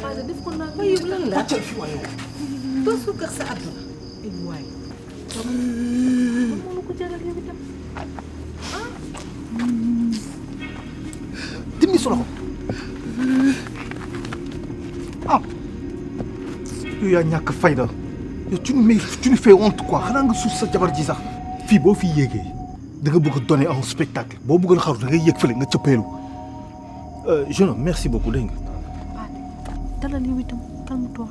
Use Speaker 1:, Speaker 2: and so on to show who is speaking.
Speaker 1: Fadel def ko nag
Speaker 2: waaye yow lan la
Speaker 3: wàccal fi waaye yow.
Speaker 2: doo suukar sa àdduna ay waay
Speaker 1: man mënu ko jaral yow itam
Speaker 3: dimmi sa loxo ah yow yaa ñàkk fayda yow tu nous mets tu nous fais honte quoi. Xanaa nga suuf sa jabar ji sax fii boo fi yéegee da nga bëgg a donner un spectacle boo bëggoon xaru da ngay yéeg fële nga cëppeelu jeune homme merci beaucoup dégg nga
Speaker 1: Fadel dalal yow calme-toi